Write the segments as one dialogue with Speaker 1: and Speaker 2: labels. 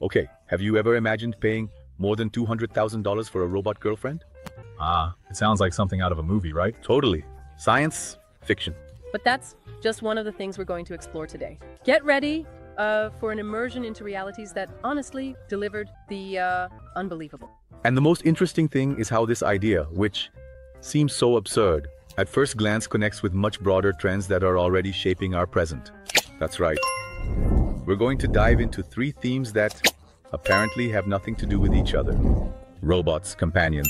Speaker 1: Okay, have you ever imagined paying more than $200,000 for a robot girlfriend?
Speaker 2: Ah, it sounds like something out of a movie, right?
Speaker 1: Totally. Science, fiction.
Speaker 3: But that's just one of the things we're going to explore today. Get ready uh, for an immersion into realities that honestly delivered the uh, unbelievable.
Speaker 1: And the most interesting thing is how this idea, which seems so absurd, at first glance connects with much broader trends that are already shaping our present. That's right. We're going to dive into three themes that apparently have nothing to do with each other. Robots, companions.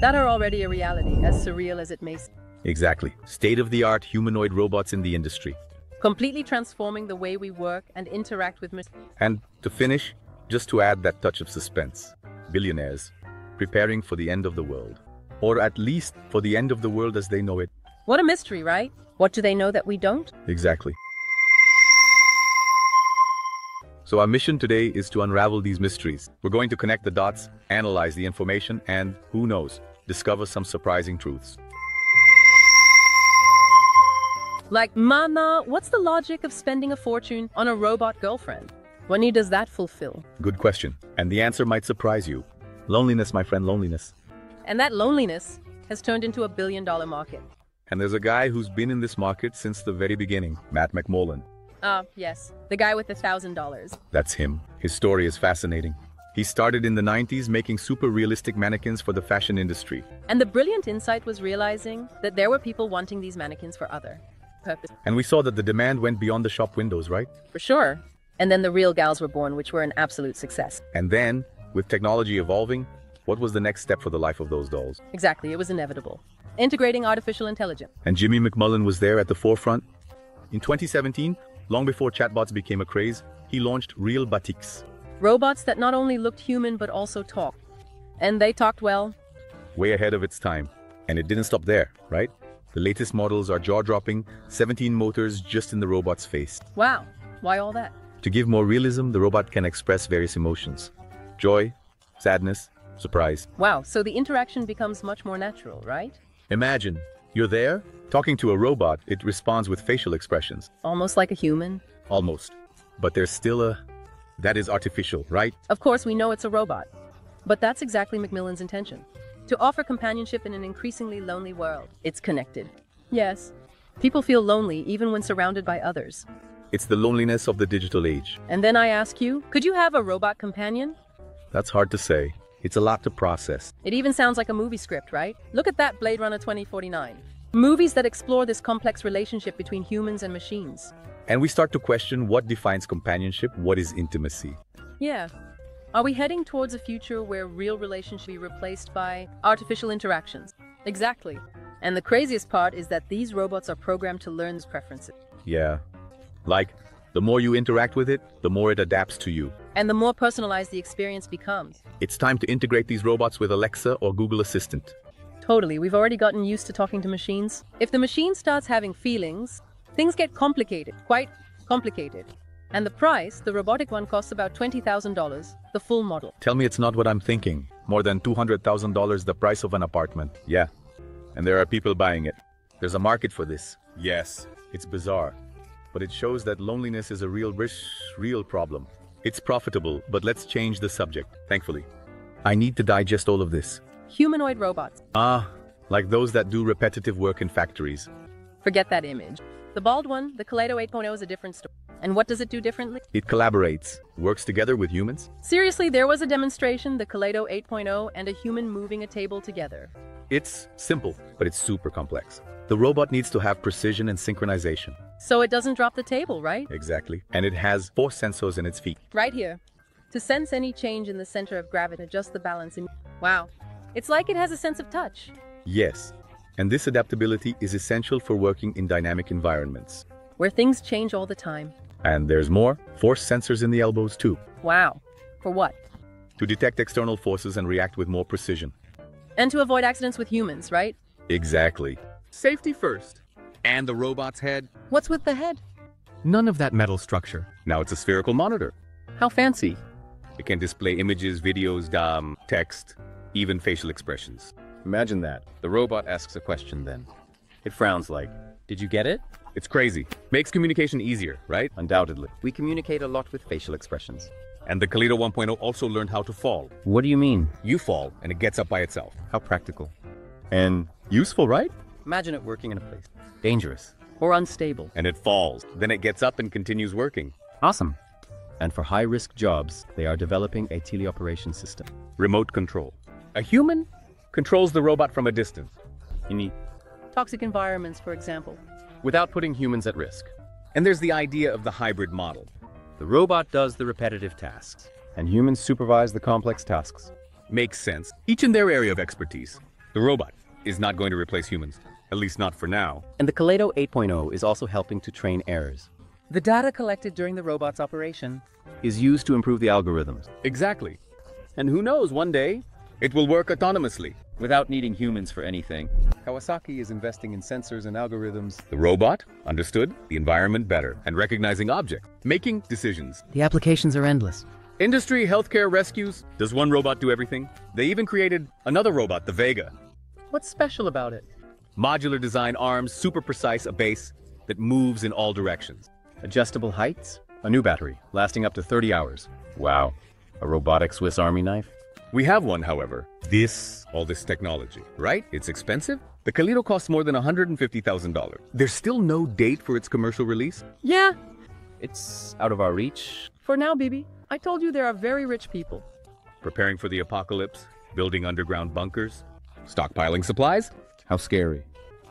Speaker 3: That are already a reality, as surreal as it may seem.
Speaker 1: Exactly. State-of-the-art humanoid robots in the industry.
Speaker 3: Completely transforming the way we work and interact with
Speaker 1: And to finish, just to add that touch of suspense, billionaires preparing for the end of the world. Or at least for the end of the world as they know it.
Speaker 3: What a mystery, right? What do they know that we don't?
Speaker 1: Exactly. So our mission today is to unravel these mysteries. We're going to connect the dots, analyze the information, and, who knows, discover some surprising truths.
Speaker 3: Like, Mana, what's the logic of spending a fortune on a robot girlfriend? What need does that fulfill?
Speaker 1: Good question. And the answer might surprise you. Loneliness, my friend, loneliness.
Speaker 3: And that loneliness has turned into a billion dollar market.
Speaker 1: And there's a guy who's been in this market since the very beginning, Matt McMullen.
Speaker 3: Ah, yes, the guy with the thousand dollars.
Speaker 1: That's him. His story is fascinating. He started in the 90s making super realistic mannequins for the fashion industry.
Speaker 3: And the brilliant insight was realizing that there were people wanting these mannequins for other purposes.
Speaker 1: And we saw that the demand went beyond the shop windows, right?
Speaker 3: For sure. And then the real gals were born, which were an absolute success.
Speaker 1: And then, with technology evolving, what was the next step for the life of those dolls?
Speaker 3: Exactly, it was inevitable. Integrating artificial intelligence.
Speaker 1: And Jimmy McMullen was there at the forefront. In 2017, long before chatbots became a craze, he launched Realbotix.
Speaker 3: Robots that not only looked human but also talked. And they talked well.
Speaker 1: Way ahead of its time. And it didn't stop there, right? The latest models are jaw-dropping, 17 motors just in the robot's face.
Speaker 3: Wow, why all that?
Speaker 1: To give more realism, the robot can express various emotions. Joy, sadness, surprise.
Speaker 3: Wow, so the interaction becomes much more natural, right?
Speaker 1: Imagine, you're there, talking to a robot, it responds with facial expressions.
Speaker 3: Almost like a human.
Speaker 1: Almost. But there's still a... That is artificial, right?
Speaker 3: Of course, we know it's a robot. But that's exactly McMullen's intention. To offer companionship in an increasingly lonely world. It's connected. Yes. People feel lonely even when surrounded by others.
Speaker 1: It's the loneliness of the digital age.
Speaker 3: And then I ask you, could you have a robot companion?
Speaker 1: That's hard to say. It's a lot to process.
Speaker 3: It even sounds like a movie script, right? Look at that Blade Runner 2049. Movies that explore this complex relationship between humans and machines.
Speaker 1: And we start to question what defines companionship, what is intimacy.
Speaker 3: Yeah. Are we heading towards a future where real relationships be replaced by artificial interactions? Exactly. And the craziest part is that these robots are programmed to learn these preferences.
Speaker 1: Yeah. Like, the more you interact with it, the more it adapts to you.
Speaker 3: And the more personalized the experience becomes.
Speaker 1: It's time to integrate these robots with Alexa or Google Assistant.
Speaker 3: Totally, we've already gotten used to talking to machines. If the machine starts having feelings, things get complicated, quite complicated. And the price, the robotic one costs about $20,000, the full model.
Speaker 1: Tell me it's not what I'm thinking. More than $200,000 the price of an apartment. Yeah. And there are people buying it. There's a market for this. Yes. It's bizarre. But it shows that loneliness is a real real problem. It's profitable, but let's change the subject, thankfully. I need to digest all of this.
Speaker 3: Humanoid robots.
Speaker 1: Ah, like those that do repetitive work in factories.
Speaker 3: Forget that image. The bald one, the Kaleido 8.0 is a different story. And what does it do differently?
Speaker 1: It collaborates, works together with humans.
Speaker 3: Seriously, there was a demonstration, the Kaleido 8.0, and a human moving a table together.
Speaker 1: It's simple, but it's super complex. The robot needs to have precision and synchronization.
Speaker 3: So it doesn't drop the table, right?
Speaker 1: Exactly. And it has four sensors in its feet.
Speaker 3: Right here. To sense any change in the center of gravity, adjust the balance. In- wow. It's like it has a sense of touch.
Speaker 1: Yes. And this adaptability is essential for working in dynamic environments.
Speaker 3: Where things change all the time.
Speaker 1: And there's more force sensors in the elbows, too.
Speaker 3: Wow. For what?
Speaker 1: To detect external forces and react with more precision.
Speaker 3: And to avoid accidents with humans, right?
Speaker 1: Exactly.
Speaker 4: Safety first. And the robot's head?
Speaker 3: What's with the head?
Speaker 4: None of that metal structure.
Speaker 1: Now it's a spherical monitor.
Speaker 3: How fancy.
Speaker 1: It can display images, videos, um, text, even facial expressions.
Speaker 5: Imagine that. The robot asks a question then. It frowns like, Did you get it?
Speaker 1: It's crazy. Makes communication easier, right?
Speaker 5: Undoubtedly.
Speaker 6: We communicate a lot with facial expressions.
Speaker 1: And the Kaleido 1.0 also learned how to fall.
Speaker 5: What do you mean?
Speaker 1: You fall, and it gets up by itself.
Speaker 5: How practical. And useful, right? Imagine it working in a place. Dangerous. Or unstable.
Speaker 1: And it falls. Then it gets up and continues working.
Speaker 5: Awesome. And for high risk jobs, they are developing a teleoperation system.
Speaker 1: Remote control. A human controls the robot from a distance.
Speaker 5: You need,
Speaker 3: Toxic environments, for example.
Speaker 5: without putting humans at risk.
Speaker 1: And there's the idea of the hybrid model.
Speaker 5: The robot does the repetitive tasks, and humans supervise the complex tasks.
Speaker 1: Makes sense. Each in their area of expertise. The robot is not going to replace humans, at least not for now.
Speaker 5: And the Kaleido 8.0 is also helping to train errors.
Speaker 3: The data collected during the robot's operation.
Speaker 5: Is used to improve the algorithms.
Speaker 1: Exactly.
Speaker 5: And who knows, one day,
Speaker 1: It will work autonomously.
Speaker 5: without needing humans for anything.
Speaker 1: Kawasaki is investing in sensors and algorithms. The robot understood the environment better and recognizing objects, making decisions.
Speaker 3: The applications are endless.
Speaker 1: Industry, healthcare, rescues. Does one robot do everything? They even created another robot, the Vega.
Speaker 3: What's special about it?
Speaker 1: Modular design arms, super precise, a base that moves in all directions.
Speaker 5: Adjustable heights, a new battery, lasting up to 30 hours. Wow. A robotic Swiss Army knife?
Speaker 1: We have one, however. This, all this technology, right? It's expensive. The Kaleido costs more than $150,000. There's still no date for its commercial release.
Speaker 3: Yeah,
Speaker 5: It's out of our reach.
Speaker 3: for now, Bibi. I told you there are very rich people.
Speaker 1: Preparing for the apocalypse, building underground bunkers, stockpiling supplies.
Speaker 5: How scary.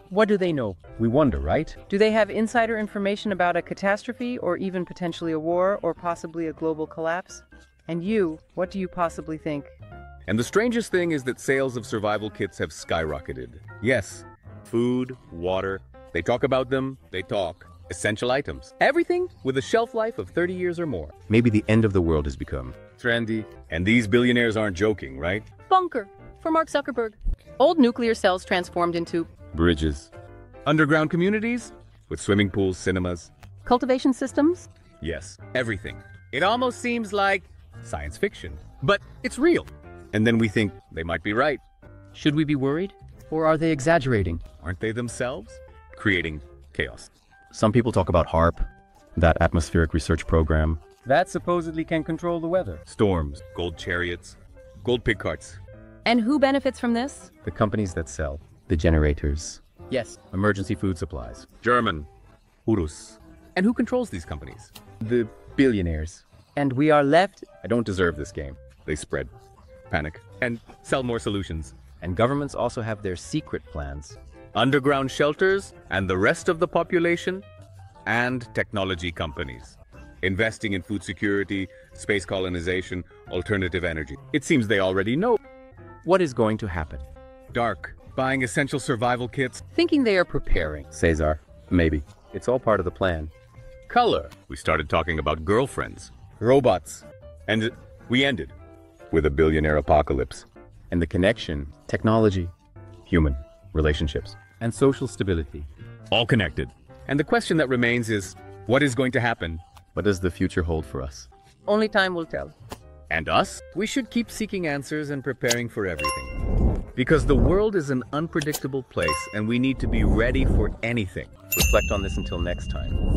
Speaker 3: What do they know?
Speaker 5: We wonder, right?
Speaker 3: Do they have insider information about a catastrophe or even potentially a war or possibly a global collapse? And you, what do you possibly think?
Speaker 1: And the strangest thing is that sales of survival kits have skyrocketed. Yes, food, water, they talk about them, they talk. Essential items. Everything with a shelf life of 30 years or more.
Speaker 5: Maybe the end of the world has become.
Speaker 1: Trendy. And these billionaires aren't joking, right?
Speaker 3: Bunker for Mark Zuckerberg. Old nuclear cells transformed into
Speaker 5: Bridges.
Speaker 1: Underground communities with swimming pools, cinemas.
Speaker 3: cultivation systems.
Speaker 1: Yes, everything. It almost seems like science fiction, but it's real. And then we think they might be right.
Speaker 3: Should we be worried? Or are they exaggerating?
Speaker 1: Aren't they themselves creating chaos?
Speaker 5: Some people talk about HAARP, that atmospheric research program. That supposedly can control the weather.
Speaker 1: Storms, gold chariots, gold pig carts.
Speaker 3: And who benefits from this?
Speaker 5: The companies that sell. The generators.
Speaker 3: Yes.
Speaker 5: Emergency food supplies.
Speaker 1: German, Urus. And who controls these companies?
Speaker 5: The billionaires.
Speaker 3: And we are left.
Speaker 5: I don't deserve this game.
Speaker 1: They spread panic and sell more solutions.
Speaker 5: And governments also have their secret plans.
Speaker 1: Underground shelters and the rest of the population, and technology companies. Investing in food security, space colonization, alternative energy. It seems they already know.
Speaker 5: What is going to happen?
Speaker 1: Dark, buying essential survival kits.
Speaker 3: Thinking they are preparing.
Speaker 5: Cesar. Maybe. It's all part of the plan.
Speaker 1: Color. We started talking about girlfriends. Robots. And we ended with a billionaire apocalypse.
Speaker 5: And the connection, technology, human, relationships, and social stability.
Speaker 1: All connected. And the question that remains is what is going to happen?
Speaker 5: What does the future hold for us?
Speaker 3: Only time will tell.
Speaker 1: And us? We should keep seeking answers and preparing for everything. Because the world is an unpredictable place and we need to be ready for anything.
Speaker 5: Reflect on this until next time.